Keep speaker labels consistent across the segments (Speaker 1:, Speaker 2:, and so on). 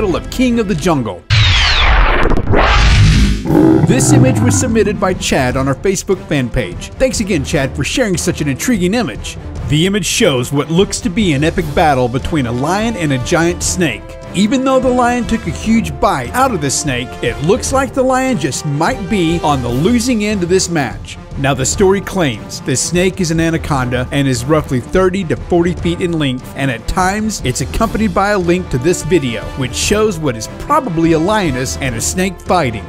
Speaker 1: title of King of the Jungle. This image was submitted by Chad on our Facebook fan page. Thanks again, Chad, for sharing such an intriguing image. The image shows what looks to be an epic battle between a lion and a giant snake. Even though the lion took a huge bite out of the snake, it looks like the lion just might be on the losing end of this match. Now, the story claims the snake is an anaconda and is roughly 30 to 40 feet in length, and at times it's accompanied by a link to this video, which shows what is probably a lioness and a snake fighting.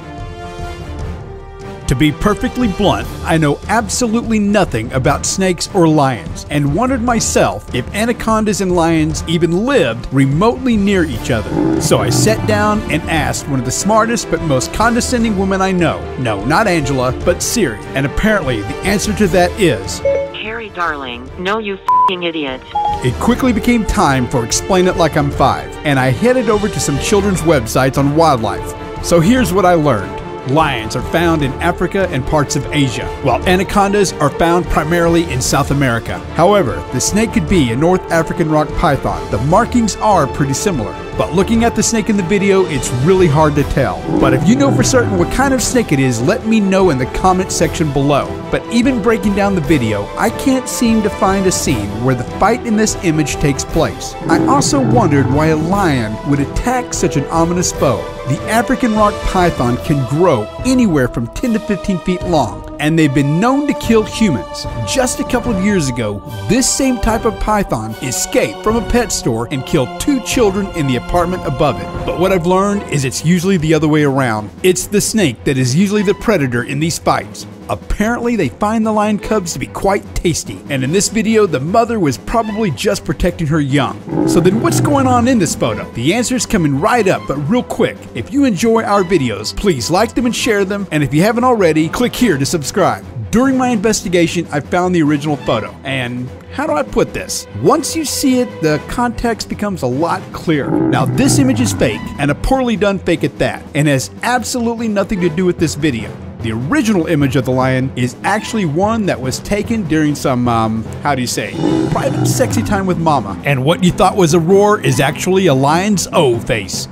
Speaker 1: To be perfectly blunt, I know absolutely nothing about snakes or lions, and wondered myself if anacondas and lions even lived remotely near each other. So I sat down and asked one of the smartest but most condescending women I know. No, not Angela, but Siri. And apparently the answer to that is
Speaker 2: Harry, darling, no, you fing idiot.
Speaker 1: It quickly became time for Explain It Like I'm Five, and I headed over to some children's websites on wildlife. So here's what I learned. Lions are found in Africa and parts of Asia, while anacondas are found primarily in South America. However, the snake could be a North African rock python. The markings are pretty similar, but looking at the snake in the video, it's really hard to tell. But if you know for certain what kind of snake it is, let me know in the comment section below. But even breaking down the video, I can't seem to find a scene where the fight in this image takes place. I also wondered why a lion would attack such an ominous foe. The African rock python can grow anywhere from 10 to 15 feet long, and they've been known to kill humans. Just a couple of years ago, this same type of python escaped from a pet store and killed two children in the apartment above it. But what I've learned is it's usually the other way around. It's the snake that is usually the predator in these fights. Apparently, they find the lion cubs to be quite tasty, and in this video, the mother was probably just protecting her young. So then what's going on in this photo? The answer is coming right up, but real quick. If you enjoy our videos, please like them and share them, and if you haven't already, click here to subscribe. During my investigation, I found the original photo, and how do I put this? Once you see it, the context becomes a lot clearer. Now, this image is fake, and a poorly done fake at that, and has absolutely nothing to do with this video. The original image of the lion is actually one that was taken during some, um, how do you say, private sexy time with mama. And what you thought was a roar is actually a lion's O face.